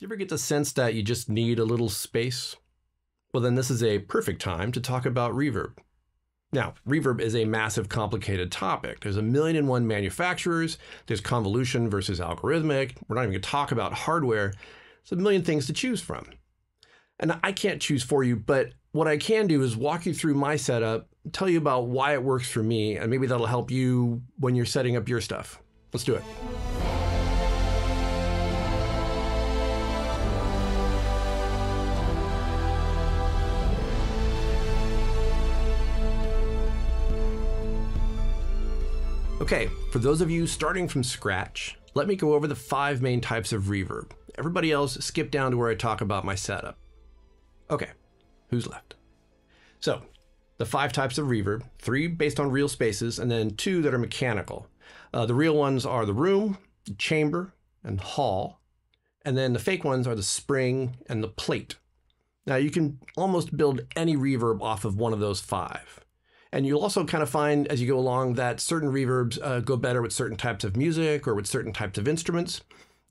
you ever get the sense that you just need a little space? Well, then this is a perfect time to talk about reverb. Now, reverb is a massive, complicated topic. There's a million and one manufacturers, there's convolution versus algorithmic. We're not even going to talk about hardware. There's a million things to choose from. And I can't choose for you, but what I can do is walk you through my setup, tell you about why it works for me, and maybe that'll help you when you're setting up your stuff. Let's do it. Okay, for those of you starting from scratch, let me go over the five main types of reverb. Everybody else skip down to where I talk about my setup. Okay, who's left? So, the five types of reverb, three based on real spaces, and then two that are mechanical. Uh, the real ones are the room, the chamber, and hall. And then the fake ones are the spring and the plate. Now, you can almost build any reverb off of one of those five. And you'll also kind of find as you go along that certain reverbs uh, go better with certain types of music or with certain types of instruments.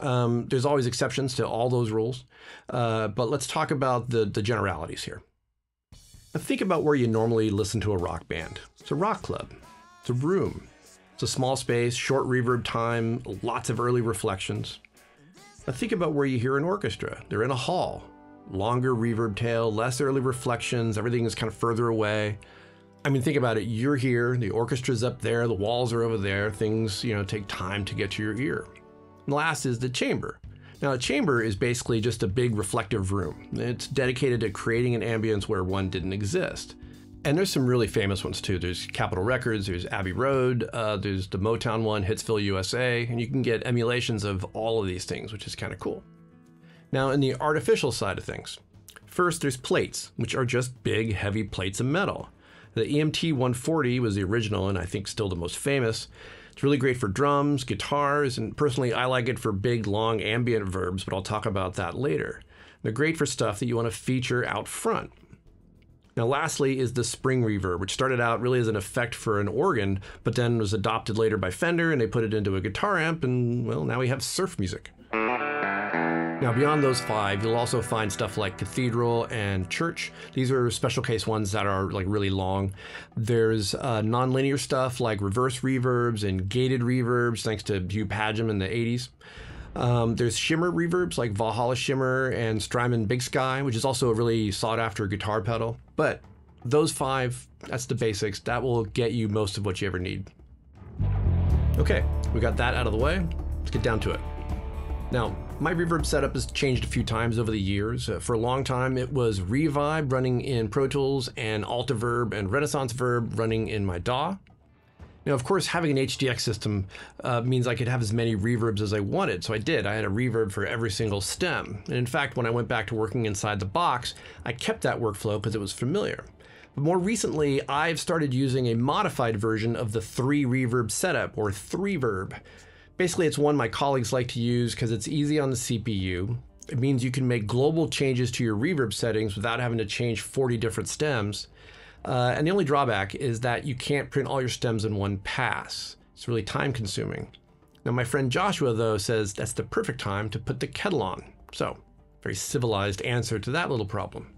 Um, there's always exceptions to all those rules. Uh, but let's talk about the, the generalities here. Now think about where you normally listen to a rock band. It's a rock club. It's a room. It's a small space, short reverb time, lots of early reflections. Now think about where you hear an orchestra. They're in a hall. Longer reverb tail, less early reflections, everything is kind of further away. I mean, think about it. You're here, the orchestra's up there, the walls are over there. Things, you know, take time to get to your ear. And last is the chamber. Now, a chamber is basically just a big reflective room. It's dedicated to creating an ambience where one didn't exist. And there's some really famous ones too. There's Capitol Records, there's Abbey Road, uh, there's the Motown one, Hitsville, USA, and you can get emulations of all of these things, which is kind of cool. Now, in the artificial side of things, first there's plates, which are just big, heavy plates of metal. The EMT 140 was the original and I think still the most famous. It's really great for drums, guitars, and personally I like it for big, long ambient verbs, but I'll talk about that later. They're great for stuff that you want to feature out front. Now, lastly, is the spring reverb, which started out really as an effect for an organ, but then was adopted later by Fender and they put it into a guitar amp, and well, now we have surf music. Now, beyond those five, you'll also find stuff like Cathedral and Church. These are special case ones that are like really long. There's uh, nonlinear stuff like reverse reverbs and gated reverbs, thanks to Hugh Padgham in the 80s. Um, there's shimmer reverbs like Valhalla Shimmer and Strymon Big Sky, which is also a really sought after guitar pedal. But those five, that's the basics. That will get you most of what you ever need. Okay, we got that out of the way. Let's get down to it. Now, my reverb setup has changed a few times over the years. Uh, for a long time, it was Revibe running in Pro Tools and Altiverb and Renaissance Verb running in my DAW. Now, of course, having an HDX system uh, means I could have as many reverbs as I wanted, so I did. I had a reverb for every single stem. And in fact, when I went back to working inside the box, I kept that workflow because it was familiar. But more recently, I've started using a modified version of the three reverb setup, or 3verb. Basically, it's one my colleagues like to use because it's easy on the CPU. It means you can make global changes to your reverb settings without having to change 40 different stems. Uh, and the only drawback is that you can't print all your stems in one pass. It's really time consuming. Now, my friend Joshua, though, says that's the perfect time to put the kettle on. So, very civilized answer to that little problem.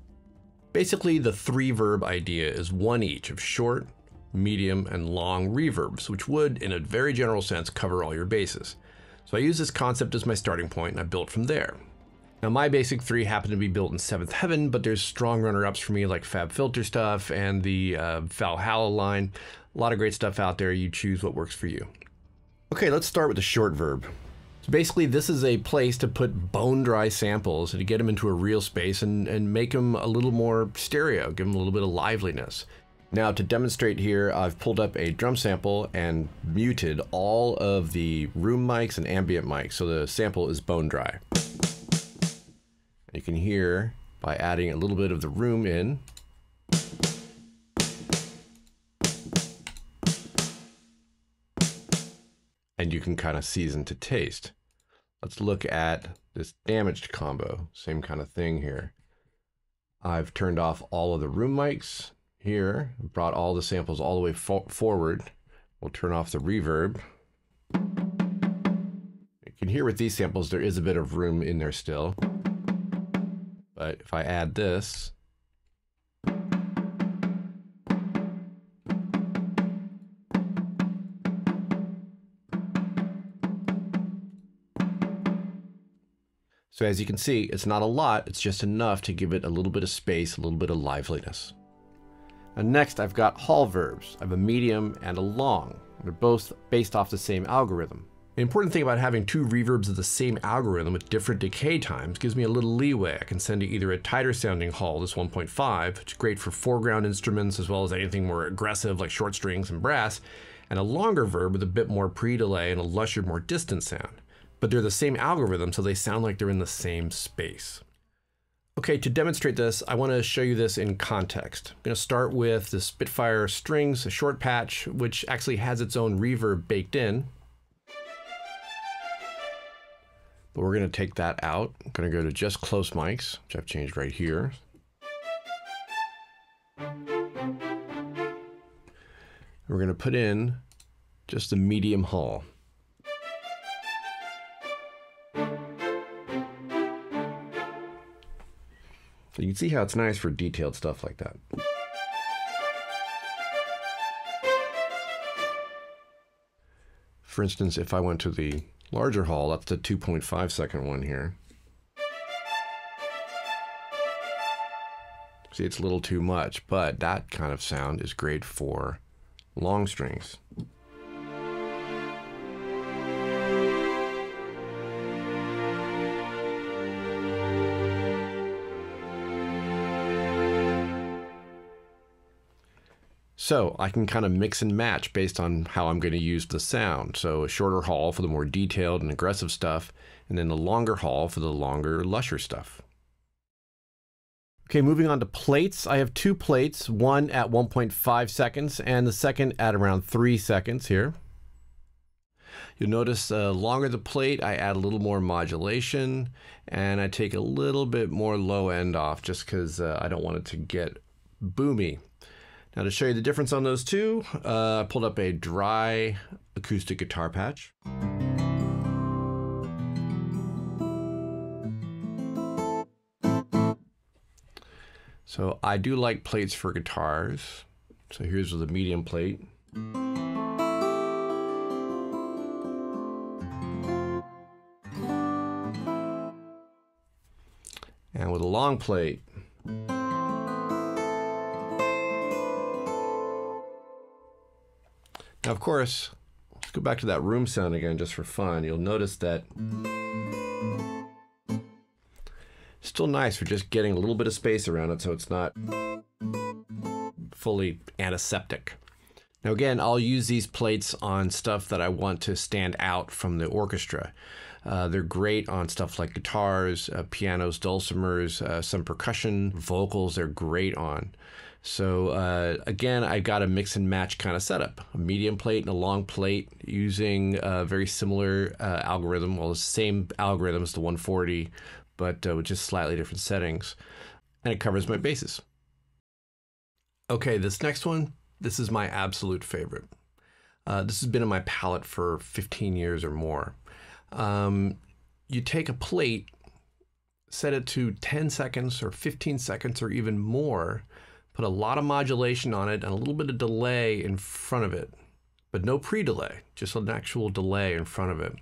Basically, the 3verb idea is one each of short, medium, and long reverbs, which would, in a very general sense, cover all your bases. So I use this concept as my starting point and I built from there. Now my basic three happen to be built in Seventh Heaven, but there's strong runner-ups for me like FabFilter stuff and the uh, Valhalla line. A lot of great stuff out there. You choose what works for you. Okay, let's start with the short verb. So basically, this is a place to put bone dry samples and to get them into a real space and, and make them a little more stereo, give them a little bit of liveliness. Now to demonstrate here, I've pulled up a drum sample and muted all of the room mics and ambient mics, so the sample is bone dry. You can hear by adding a little bit of the room in. And you can kind of season to taste. Let's look at this damaged combo. Same kind of thing here. I've turned off all of the room mics here, brought all the samples all the way fo forward. We'll turn off the reverb. You can hear with these samples, there is a bit of room in there still. But if I add this, So as you can see, it's not a lot, it's just enough to give it a little bit of space, a little bit of liveliness. And next I've got hall verbs. I have a medium and a long. They're both based off the same algorithm. The important thing about having two reverbs of the same algorithm with different decay times gives me a little leeway. I can send you either a tighter sounding hall, this 1.5, which is great for foreground instruments as well as anything more aggressive like short strings and brass, and a longer verb with a bit more pre-delay and a lusher, more distant sound. But they're the same algorithm, so they sound like they're in the same space. Okay, to demonstrate this, I want to show you this in context. I'm going to start with the Spitfire Strings, a short patch, which actually has its own reverb baked in. But we're going to take that out. I'm going to go to just close mics, which I've changed right here. We're going to put in just a medium hall. So you can see how it's nice for detailed stuff like that. For instance, if I went to the larger hall, that's the 2.5 second one here. See, it's a little too much, but that kind of sound is great for long strings. So I can kind of mix and match based on how I'm going to use the sound. So a shorter hall for the more detailed and aggressive stuff, and then the longer hall for the longer, lusher stuff. Okay, moving on to plates. I have two plates, one at 1.5 seconds and the second at around 3 seconds here. You'll notice uh, longer the plate, I add a little more modulation and I take a little bit more low end off just because uh, I don't want it to get boomy. Now to show you the difference on those two, uh, I pulled up a dry acoustic guitar patch. So I do like plates for guitars. So here's the medium plate. And with a long plate, Now, of course, let's go back to that room sound again just for fun. You'll notice that still nice for just getting a little bit of space around it so it's not fully antiseptic. Now again, I'll use these plates on stuff that I want to stand out from the orchestra. Uh, they're great on stuff like guitars, uh, pianos, dulcimers, uh, some percussion, vocals. They're great on. So uh, again, I've got a mix and match kind of setup, a medium plate and a long plate using a very similar uh, algorithm, well, the same algorithm as the 140, but uh, with just slightly different settings. And it covers my bases. Okay, this next one, this is my absolute favorite. Uh, this has been in my palette for 15 years or more. Um, you take a plate, set it to 10 seconds or 15 seconds or even more, put a lot of modulation on it and a little bit of delay in front of it, but no pre-delay, just an actual delay in front of it.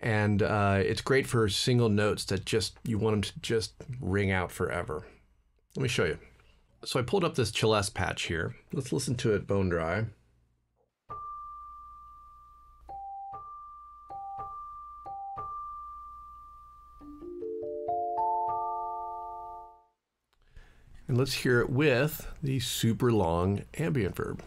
And uh, it's great for single notes that just you want them to just ring out forever. Let me show you. So I pulled up this Celeste patch here. Let's listen to it bone dry. Let's hear it with the super long ambient verb.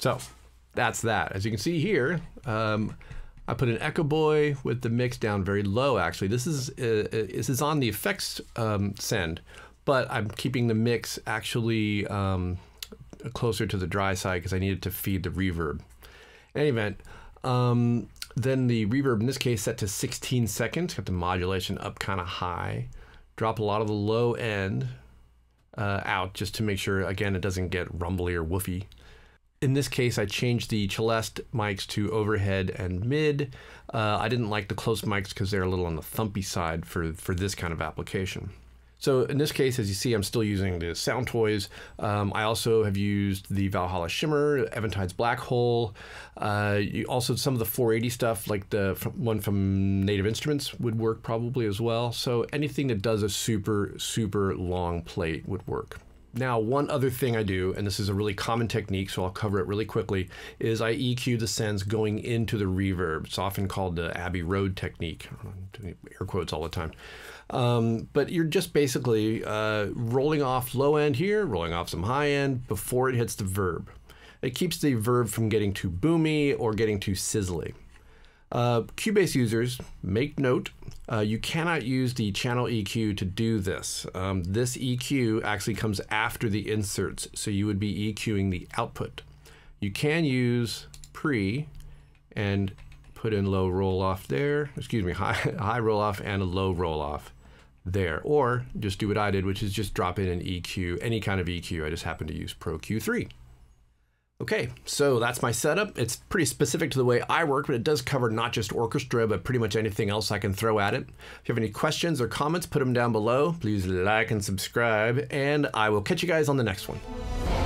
So that's that. As you can see here, um, I put an EchoBoy with the mix down very low. Actually, this is uh, uh, this is on the effects um, send, but I'm keeping the mix actually um, closer to the dry side because I needed to feed the reverb. Any event, um, then the reverb in this case set to 16 seconds, got the modulation up kind of high. Drop a lot of the low end uh, out just to make sure, again, it doesn't get rumbly or woofy. In this case, I changed the Celeste mics to overhead and mid. Uh, I didn't like the close mics because they're a little on the thumpy side for, for this kind of application. So in this case, as you see, I'm still using the Soundtoys. Um, I also have used the Valhalla Shimmer, Eventide's Black Hole. Uh, also, some of the 480 stuff, like the one from Native Instruments, would work probably as well. So anything that does a super, super long plate would work. Now, one other thing I do, and this is a really common technique, so I'll cover it really quickly, is I EQ the sends going into the reverb. It's often called the Abbey Road technique. Air quotes all the time. Um, but you're just basically uh, rolling off low end here, rolling off some high end before it hits the verb. It keeps the verb from getting too boomy or getting too sizzly. Uh, Cubase users, make note, uh, you cannot use the channel EQ to do this. Um, this EQ actually comes after the inserts, so you would be EQing the output. You can use pre and put in low roll off there, excuse me, high, high roll off and a low roll off there. Or just do what I did, which is just drop in an EQ, any kind of EQ. I just happen to use Pro Q3. Okay, so that's my setup. It's pretty specific to the way I work, but it does cover not just orchestra, but pretty much anything else I can throw at it. If you have any questions or comments, put them down below. Please like and subscribe, and I will catch you guys on the next one.